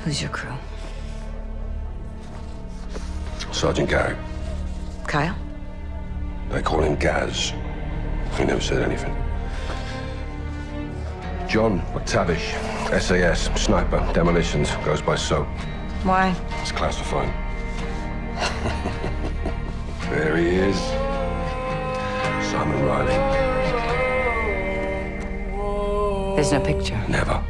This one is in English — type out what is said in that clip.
Who's your crew? Sergeant Garrick. Kyle? They call him Gaz. He never said anything. John MacTavish, SAS, sniper, demolitions, goes by SOAP. Why? It's classified. there he is. Simon Riley. There's no picture. Never.